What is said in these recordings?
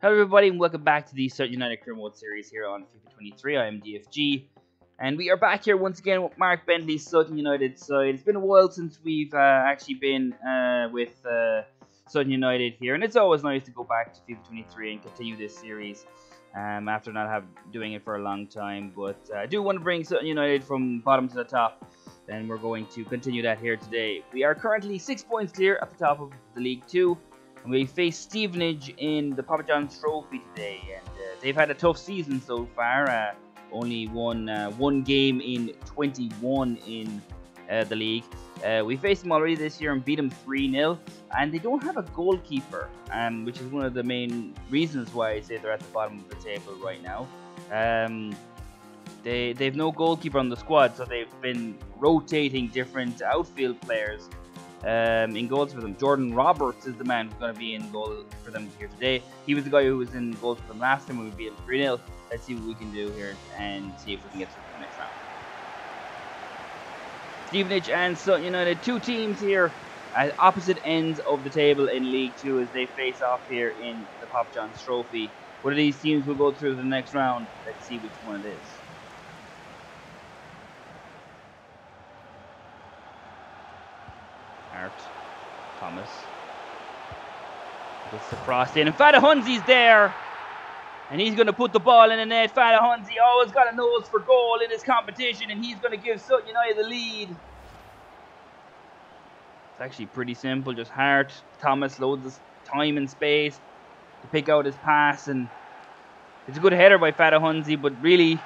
Hello everybody and welcome back to the Sutton United Career Mode series here on FIFA 23. I am DFG and we are back here once again with Mark Bentley's Sutton United side. It's been a while since we've uh, actually been uh, with uh, United here and it's always nice to go back to FIFA 23 and continue this series um, after not have doing it for a long time. But uh, I do want to bring Sutton United from bottom to the top and we're going to continue that here today. We are currently 6 points clear at the top of the League 2 and we face Stevenage in the Papa John's Trophy today, and uh, they've had a tough season so far. Uh, only won uh, one game in 21 in uh, the league. Uh, we faced them already this year and beat them 3 0. And they don't have a goalkeeper, um, which is one of the main reasons why I say they're at the bottom of the table right now. Um, they they've no goalkeeper on the squad, so they've been rotating different outfield players um, in goals for them. Jordan Roberts is the man who's going to be in goal for them here today. He was the guy who was in goals for them last time when we beat them 3 0. Let's see what we can do here and see if we can get through the next round. Stevenage and Sutton United, two teams here at opposite ends of the table in League Two as they face off here in the Papa John's Trophy. One of these teams will go through the next round. Let's see which one it is. Hart, Thomas. Gets the cross in, and Fadahunzi's there. And he's going to put the ball in the net. Fadahunzi always got a nose for goal in his competition, and he's going to give Sutton United the lead. It's actually pretty simple. Just Hart, Thomas loads of time and space to pick out his pass, and it's a good header by Fadahunzi, but really,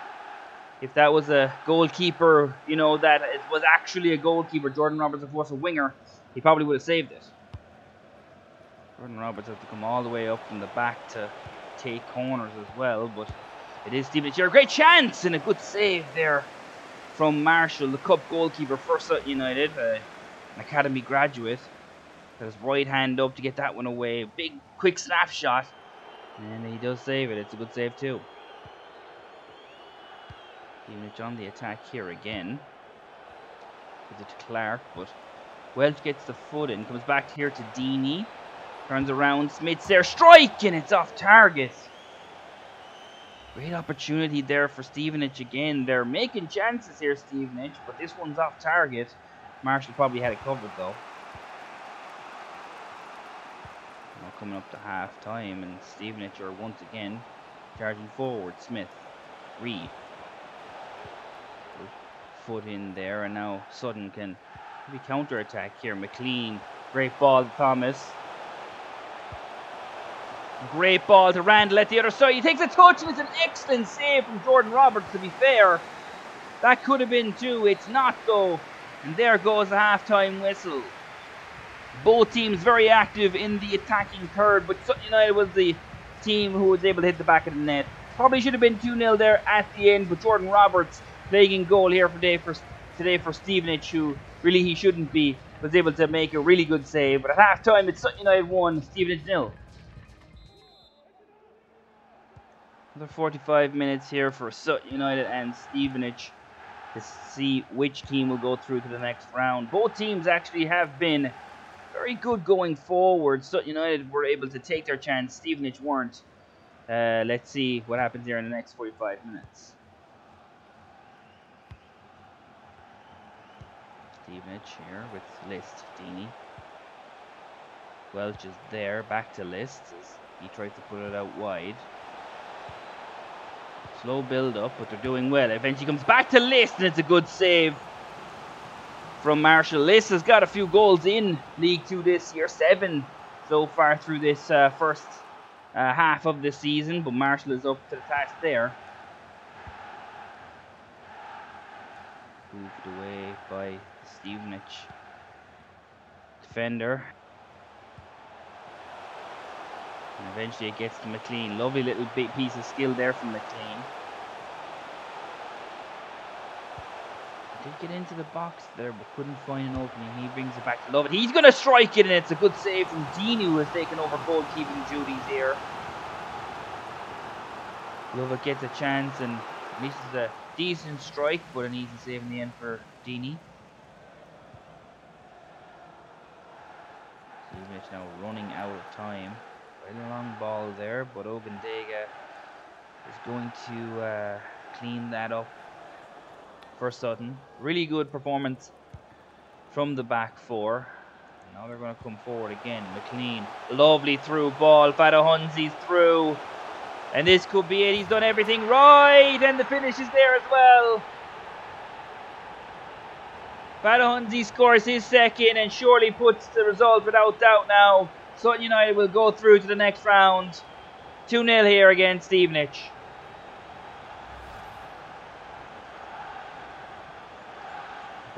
if that was a goalkeeper, you know, that it was actually a goalkeeper, Jordan Roberts, of course, a winger, he probably would have saved it. Jordan Roberts has to come all the way up from the back to take corners as well, but it is here. A great chance and a good save there from Marshall, the cup goalkeeper for Sutton United, uh, an academy graduate. Got his right hand up to get that one away. Big, quick snapshot. And he does save it. It's a good save too. Stevenage on the attack here again. Gives it Clark, but Welch gets the foot in. Comes back here to Deeney. Turns around. Smith's there. Strike! And it's off target. Great opportunity there for Stevenage again. They're making chances here, Stevenage, but this one's off target. Marshall probably had it covered though. Now coming up to half time, and Stevenage are once again charging forward. Smith, Reed, foot in there, and now Sutton can maybe counter attack here. McLean, great ball to Thomas. Great ball to Randall at the other side. He takes a touch and it's an excellent save from Jordan Roberts, to be fair. That could have been two. It's not, though. And there goes the half-time whistle. Both teams very active in the attacking third, but Sutton United was the team who was able to hit the back of the net. Probably should have been 2-0 there at the end, but Jordan Roberts playing goal here for today for, today for Stevenage, who really he shouldn't be, was able to make a really good save. But at half-time, it's Sutton United 1, Stevenage nil. Another 45 minutes here for Sutton United and Stevenage to see which team will go through to the next round. Both teams actually have been very good going forward. Sutton United were able to take their chance. Stevenage weren't. Uh, let's see what happens here in the next 45 minutes. Stevenage here with List, Deeney. Welch is there, back to List he tries to put it out wide. Slow build up, but they're doing well. Eventually comes back to List, and it's a good save from Marshall. List has got a few goals in League Two this year, seven so far through this uh, first uh, half of the season, but Marshall is up to the task there. Moved away by Stevenage defender. And eventually it gets to McLean. Lovely little piece of skill there from McLean. Did get into the box there, but couldn't find an opening. He brings it back to Lovett. He's going to strike it, and it's a good save from Deeney, who has taken over goalkeeping duties here. Lovett gets a chance and misses a decent strike, but an easy save in the end for Deeney. Stevenage now running out of time. Quite a long ball there, but Ogundega is going to uh, clean that up for Sutton. Really good performance from the back four. Now they're going to come forward again. McLean, lovely through ball. Fadahunzi's through. And this could be it. He's done everything right. And the finish is there as well. Fadahunzi scores his second and surely puts the result without doubt now. Sutton United will go through to the next round. 2-0 here against Stevenage.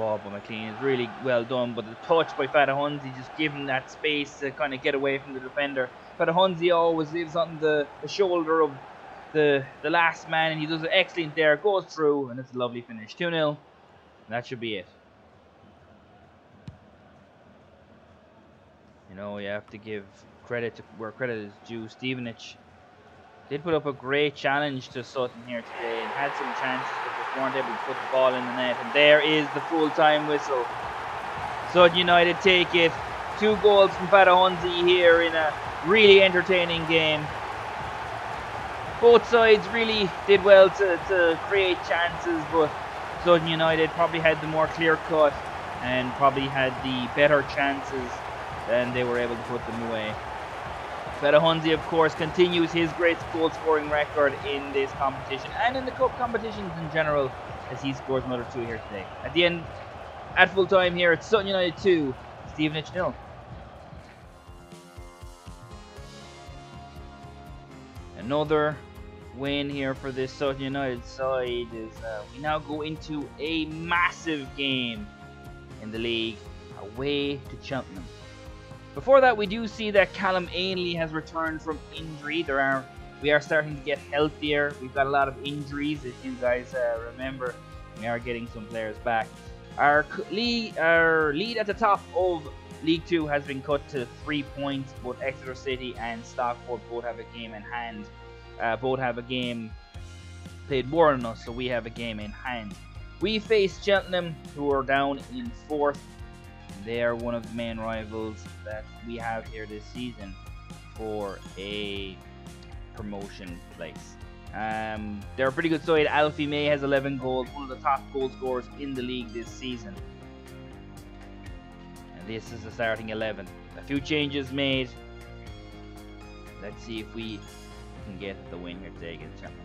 Bob McLean is really well done, but the touch by Fadahunzi just giving that space to kind of get away from the defender. Fadahunzi always lives on the, the shoulder of the the last man, and he does an excellent there. Goes through, and it's a lovely finish. 2 0. That should be it. You know, you have to give credit to where credit is due. Stevenage did put up a great challenge to Sutton here today and had some chances, weren't able to put the ball in the net. And there is the full-time whistle. Sutton United take it. Two goals from Fadahunzi here in a really entertaining game. Both sides really did well to, to create chances, but Sutton United probably had the more clear cut and probably had the better chances than they were able to put them away. Fadahunzi, of course, continues his great goal scoring record in this competition and in the cup competitions in general as he scores another two here today. At the end, at full time here, it's Sutton United 2, Stevenage nil. Another win here for this Sutton United side is uh, we now go into a massive game in the league away to Cheltenham. Before that, we do see that Callum Ainley has returned from injury. There are we are starting to get healthier. We've got a lot of injuries, if you guys uh, remember. We are getting some players back. Our lead, our lead at the top of League Two has been cut to three points. Both Exeter City and Stockport both have a game in hand. Uh, both have a game played more than us, so we have a game in hand. We face Cheltenham, who are down in fourth they are one of the main rivals that we have here this season for a promotion place. Um, they're a pretty good side. Alfie May has 11 goals, one of the top goal scorers in the league this season. And this is the starting 11. A few changes made. Let's see if we can get the win here today against Cheltenham.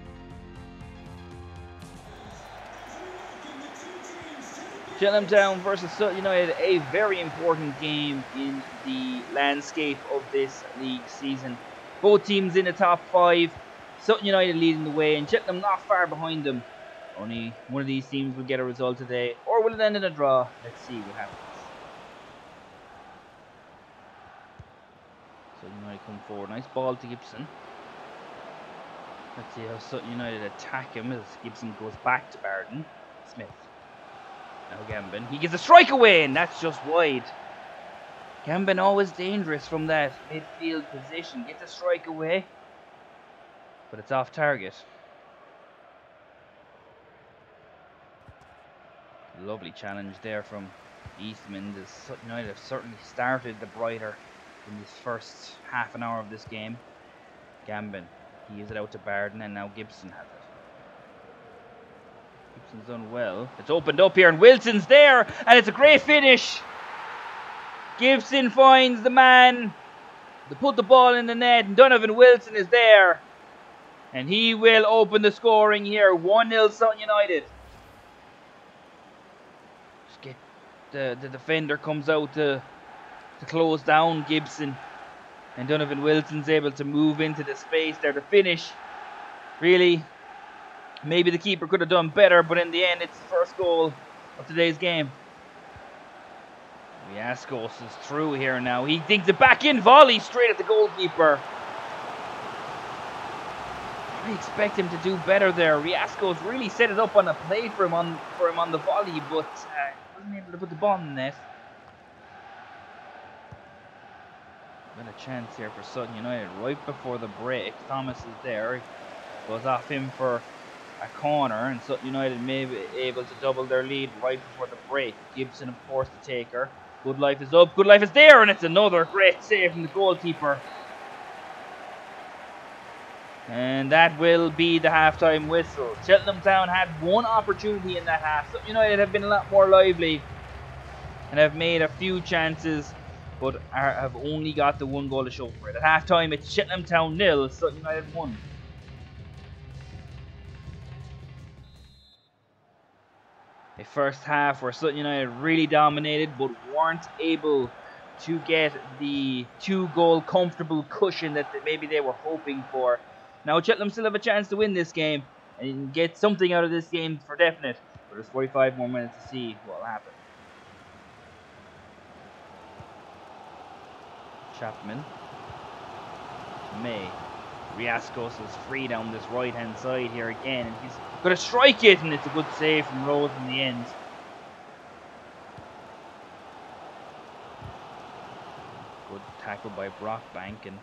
Cheltenham Town versus Sutton United, a very important game in the landscape of this league season. Both teams in the top five. Sutton United leading the way, and Cheltenham not far behind them. Only one of these teams will get a result today, or will it end in a draw? Let's see what happens. Sutton United come forward. Nice ball to Gibson. Let's see how Sutton United attack him as Gibson goes back to Barden. Smith. Now Gambin. He gets a strike away, and that's just wide. Gambin always dangerous from that midfield position. Gets a strike away. But it's off target. Lovely challenge there from Eastman. The Sutton United have certainly started the brighter in this first half an hour of this game. Gambin. He gives it out to Barden, and now Gibson has it. Gibson's done well. It's opened up here, and Wilson's there, and it's a great finish. Gibson finds the man to put the ball in the net, and Donovan Wilson is there. And he will open the scoring here. 1-0 Sutton United. Just get the, the defender comes out to, to close down Gibson. And Donovan Wilson's able to move into the space there to finish. Really, Maybe the keeper could have done better, but in the end, it's the first goal of today's game. Riascos is through here now. He thinks it back in volley straight at the goalkeeper. I expect him to do better there. Riascos really set it up on a play for him on for him on the volley, but uh, wasn't able to put the ball in net. Got a chance here for Sutton United right before the break. Thomas is there. Goes off him for a corner, and Sutton United may be able to double their lead right before the break. Gibson, of course, the taker. Goodliffe is up. Goodliffe is there, and it's another great save from the goalkeeper. And that will be the halftime whistle. Cheltenham Town had one opportunity in that half. So United have been a lot more lively and have made a few chances, but are, have only got the one goal to show for it. At halftime, it's Cheltenham Town nil, Sutton United 1. A first half where Sutton United really dominated, but weren't able to get the two goal comfortable cushion that maybe they were hoping for. Now Cheltenham still have a chance to win this game and get something out of this game for definite. But there's 45 more minutes to see what will happen. Chapman. May. Riascos is free down this right hand side here again. And he's going to strike it, and it's a good save from Rose in the end. Good tackle by Brockbank, and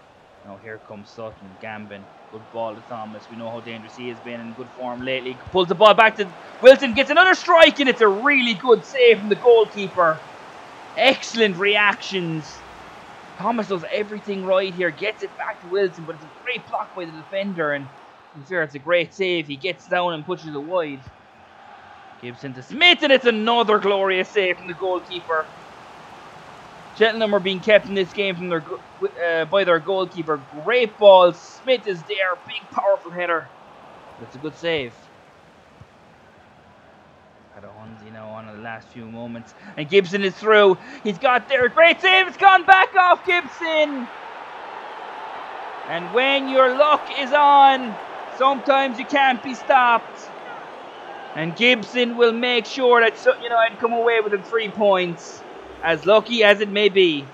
now here comes Sutton, Gambin. Good ball to Thomas. We know how dangerous he has been in good form lately. Pulls the ball back to Wilson, gets another strike, and it's a really good save from the goalkeeper. Excellent reactions Thomas does everything right here, gets it back to Wilson, but it's a great block by the defender, and fair, it's a great save. He gets down and pushes it wide. Gibson to Smith, and it's another glorious save from the goalkeeper. Cheltenham are being kept in this game from their uh, by their goalkeeper. Great ball. Smith is there. Big, powerful header. That's a good save. Fadahunzi now on in the last few moments. And Gibson is through. He's got there. Great save. It's gone back off Gibson. And when your luck is on, sometimes you can't be stopped. And Gibson will make sure that you Sutton United come away with three points. As lucky as it may be.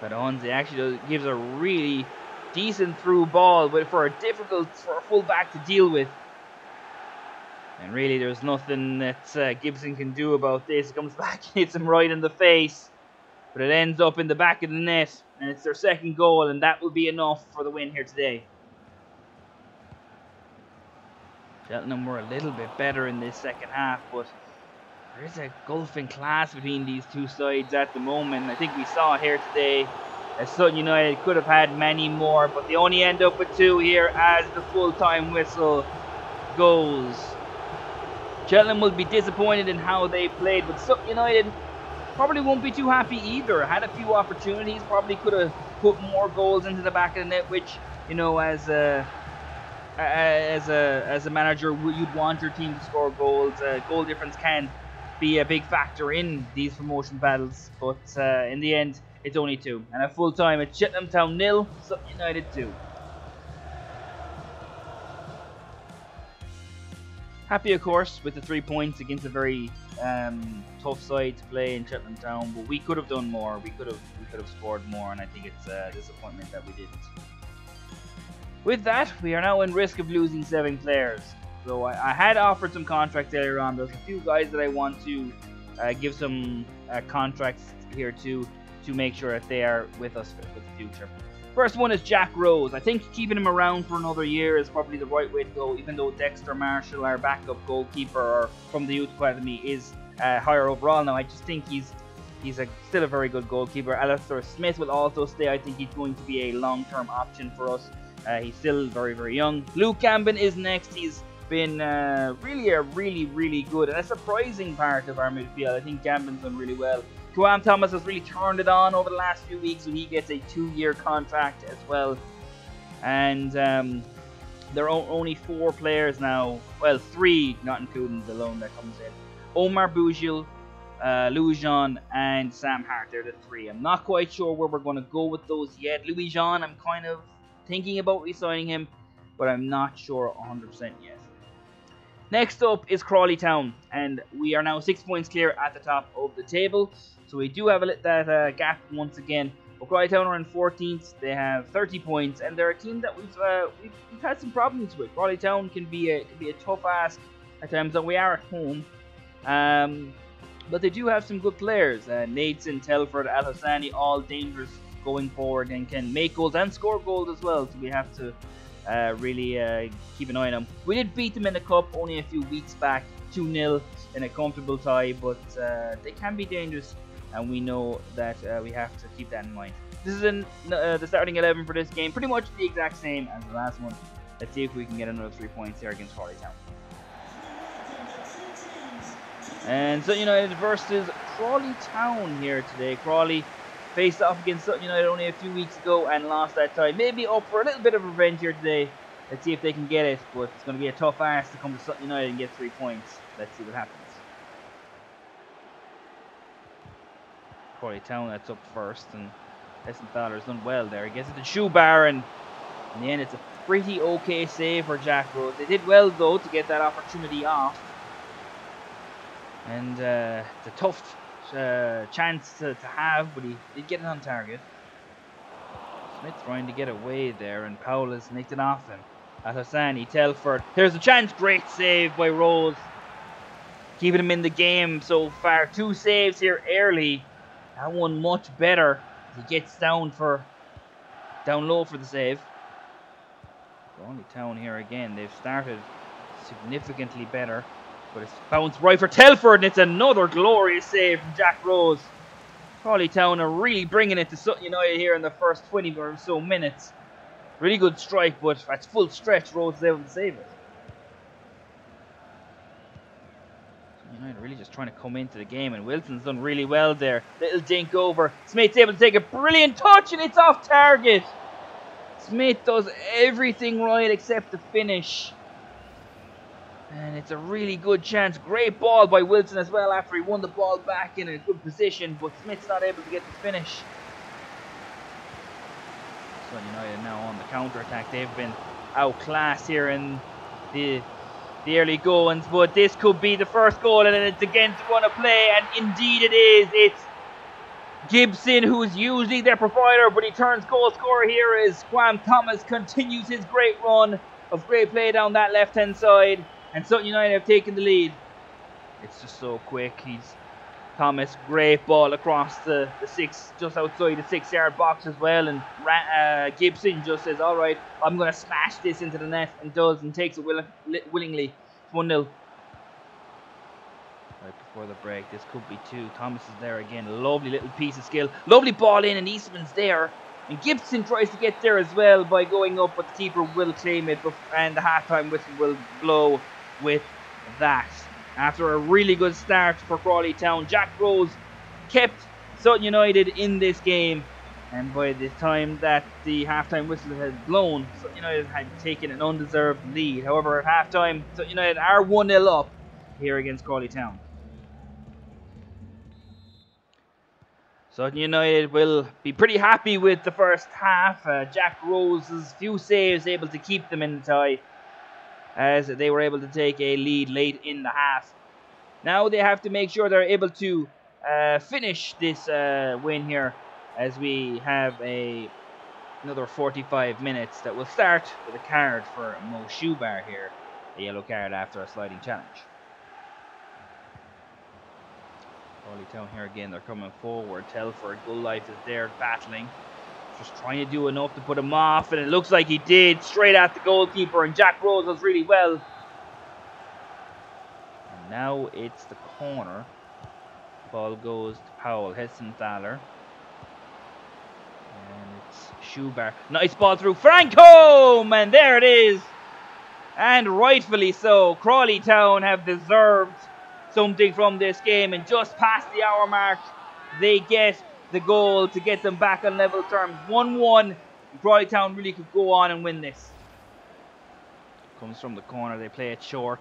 But Onzi actually gives a really decent through ball but for a difficult for a fullback to deal with. And really, there's nothing that uh, Gibson can do about this. It comes back and hits him right in the face. But it ends up in the back of the net. And it's their second goal, and that will be enough for the win here today. Cheltenham were a little bit better in this second half, but there is a gulf in class between these two sides at the moment. I think we saw here today. As Sutton United could have had many more, but they only end up with two here as the full-time whistle goes. Cheltenham will be disappointed in how they played, but Sutton United probably won't be too happy either. Had a few opportunities, probably could have put more goals into the back of the net, which you know, as a as a as a manager, you'd want your team to score goals. Uh, goal difference can be a big factor in these promotion battles, but uh, in the end, it's only two. And at full time, it's Cheltenham Town nil, Sutton United two. Happy, of course, with the three points against a very um, tough side to play in Cheltenham Town, but we could have done more. We could have we could have scored more, and I think it's a disappointment that we didn't. With that, we are now in risk of losing seven players. So I, I had offered some contracts earlier on. There's a few guys that I want to uh, give some uh, contracts here to to make sure that they are with us for, for the future. First one is Jack Rose. I think keeping him around for another year is probably the right way to go, even though Dexter Marshall, our backup goalkeeper from the Youth Academy, is uh, higher overall now. I just think he's he's a, still a very good goalkeeper. Alistair Smith will also stay. I think he's going to be a long-term option for us. Uh, he's still very, very young. Luke Gambin is next. He's been uh, really a really, really good and a surprising part of our midfield. I think Gambin's done really well. Kwame Thomas has really turned it on over the last few weeks, and he gets a two-year contract as well. And um, there are only four players now. Well, three, not including the loan that comes in. Omar Bugiel, uh, Louis John, and Sam Hart. They're the three. I'm not quite sure where we're going to go with those yet. Louis John, I'm kind of thinking about re-signing him, but I'm not sure 100% yet. Next up is Crawley Town, and we are now six points clear at the top of the table. So we do have a, that uh, gap once again. But Crawley Town are in 14th. They have 30 points, and they're a team that we've, uh, we've, we've had some problems with. Crawley Town can be a can be a tough ask at times, and we are at home. Um, but they do have some good players. Uh, Nadesan, Telford, Al Hassani, all dangerous going forward and can make goals and score goals as well. So we have to uh, really uh, keep an eye on them. We did beat them in the cup only a few weeks back, 2 0 in a comfortable tie, but uh, they can be dangerous and we know that uh, we have to keep that in mind. this is in uh, the starting 11 for this game. Pretty much the exact same as the last one. Let's see if we can get another three points here against Crawley Town. And so United versus Crawley Town here today. Crawley faced off against Sutton United only a few weeks ago and lost that time. Maybe up for a little bit of revenge here today. Let's see if they can get it, but it's going to be a tough ask to come to Sutton United and get three points. Let's see what happens. Crawley Town that's up first, and Hessenthaler's done well there. He gets it to Shoebar, and in the end it's a pretty okay save for Jack Rose. They did well, though, to get that opportunity off. And uh, it's a tough uh, chance to, to have, but he did get it on target. Smith trying to get away there, and Powell has nicked it off him. At Hassani, Telford. Here's a chance. Great save by Rose. Keeping him in the game so far. Two saves here early. That one much better. He gets down for down low for the save. Only Town here again. They've started significantly better. But it's bounced right for Telford, and it's another glorious save from Jack Rose. Crawley Town are really bringing it to Sutton United here in the first 20 or so minutes. Really good strike, but at full stretch, Rose is able to save it. United really just trying to come into the game, and Wilson's done really well there. Little dink over. Smith's able to take a brilliant touch, and it's off target. Smith does everything right except the finish. And it's a really good chance. Great ball by Wilson as well after he won the ball back in a good position, but Smith's not able to get the finish. So United now on the counter attack. They've been outclassed here in the the early goings, but this could be the first goal, and it's against one to play, and indeed it is. It's Gibson, who's usually their provider, but he turns goal scorer here as Kwame Thomas continues his great run of great play down that left hand side. And Sutton United have taken the lead. It's just so quick. He's Thomas, great ball across the, the six, just outside the six yard box as well. And uh, Gibson just says, All right, I'm going to smash this into the net, and does, and takes it will willingly. 1 0. Right before the break, this could be two. Thomas is there again. Lovely little piece of skill. Lovely ball in, and Eastman's there. And Gibson tries to get there as well by going up, but the keeper will claim it, and the halftime whistle will blow with that. After a really good start for Crawley Town, Jack Rose kept Sutton United in this game. And by the time that the halftime whistle had blown, Sutton United had taken an undeserved lead. However, at halftime, Sutton United are 1 0 up here against Crawley Town. Sutton United will be pretty happy with the first half. Uh, Jack Rose's few saves able to keep them in the tie as they were able to take a lead late in the half. Now they have to make sure they're able to uh, finish this uh, win here as we have a another 45 minutes that will start with a card for Mo Shoebar here. A yellow card after a sliding challenge. Crawley Town here again, they're coming forward. Telford, Goodliffe is there battling. Just trying to do enough to put him off, and it looks like he did. Straight at the goalkeeper, and Jack Rose does really well. And now it's the corner. Ball goes to Powell, Hessenthaler. And it's Shoebar. Nice ball through Franco! And there it is. And rightfully so. Crawley Town have deserved something from this game. And just past the hour mark, they get the goal to get them back on level terms. 1-1. Crawley Town really could go on and win this. Comes from the corner. They play it short.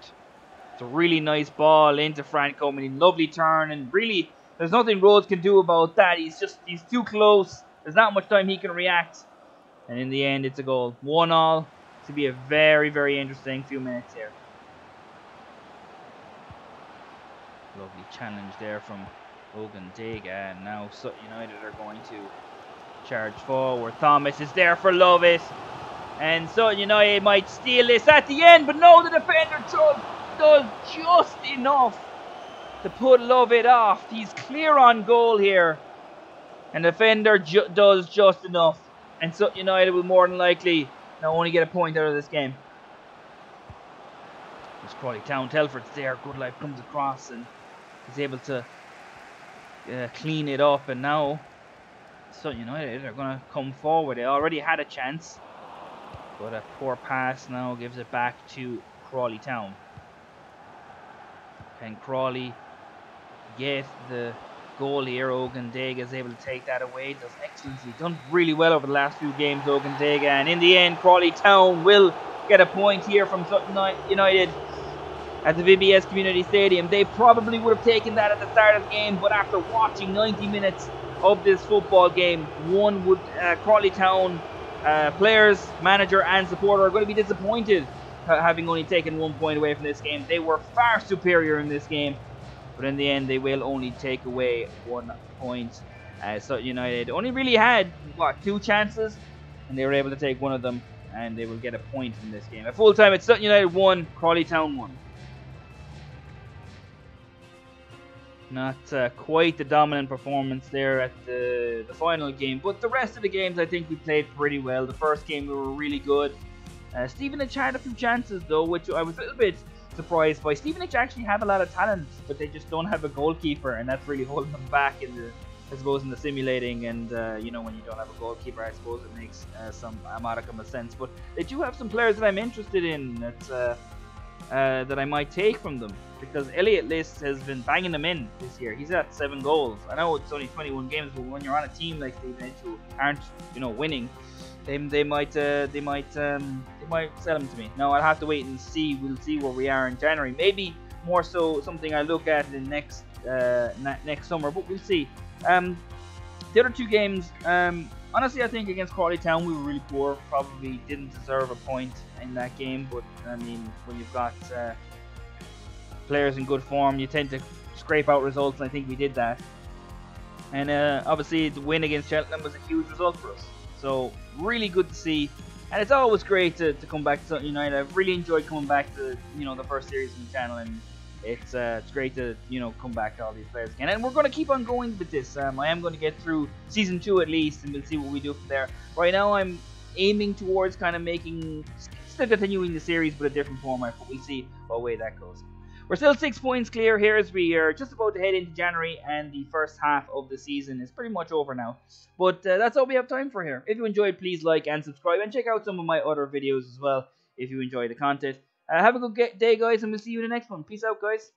It's a really nice ball into Franco. I lovely turn. And really, there's nothing Rose can do about that. He's just, he's too close. There's not much time he can react. And in the end, it's a goal. One all. To be a very, very interesting few minutes here. Lovely challenge there from Ogundega. And now Sutton United are going to charge forward. Thomas is there for Lovett. And Sutton United might steal this at the end. But no, the defender does just enough to put Lovett off. He's clear on goal here. And the defender ju does just enough. And Sutton United will more than likely now only get a point out of this game. It's Crawley Town. Telford's there. Goodliffe comes across and is able to uh, clean it up. And now So United are going to come forward. They already had a chance. But a poor pass now gives it back to Crawley Town. Can Crawley get the goal here? Ogundega is able to take that away. Does excellently. Done really well over the last few games, Ogundega. And in the end, Crawley Town will get a point here from Sutton United at the VBS Community Stadium. They probably would have taken that at the start of the game, but after watching 90 minutes of this football game, one would uh, Crawley Town uh, players, manager, and supporter are going to be disappointed having only taken one point away from this game. They were far superior in this game, but in the end, they will only take away one point. Uh, so United only really had what two chances, and they were able to take one of them, and they will get a point in this game. At full time, it's Sutton United one, Crawley Town one. Not uh, quite the dominant performance there at the, the final game, but the rest of the games I think we played pretty well. The first game we were really good. Uh, Stevenage had a few chances though, which I was a little bit surprised by. Stevenage actually have a lot of talent, but they just don't have a goalkeeper, and that's really holding them back in the, I suppose, in the simulating. And uh, you know, when you don't have a goalkeeper, I suppose it makes uh, some a modicum of sense. But they do have some players that I'm interested in. Uh, uh, that I might take from them because Elliot List has been banging them in this year. He's at seven goals. I know it's only 21 games, but when you're on a team like Stevenage who aren't, you know, winning, they, they might uh, they might um, they might sell him to me. Now I'll have to wait and see. We'll see where we are in January. Maybe more so something I look at in next uh, next summer, but we'll see. Um, the other two games, um, honestly, I think against Crawley Town we were really poor. Probably didn't deserve a point in that game, but I mean, when you've got uh, players in good form, you tend to scrape out results, and I think we did that. And uh, obviously, the win against Cheltenham was a huge result for us. So, really good to see. And it's always great to, to come back to United. I've really enjoyed coming back to you know the first series on the channel, and it's uh, it's great to you know come back to all these players again. And we're going to keep on going with this. Um, I am going to get through season two at least, and we'll see what we do from there. Right now, I'm aiming towards kind of making still continuing the series but a different format, but we'll see what way that goes. We're still six points clear here as we are just about to head into January, and the first half of the season is pretty much over now. But uh, that's all we have time for here. If you enjoyed, please like and subscribe, and check out some of my other videos as well if you enjoy the content. Have a good day, guys, and we'll see you in the next one. Peace out, guys.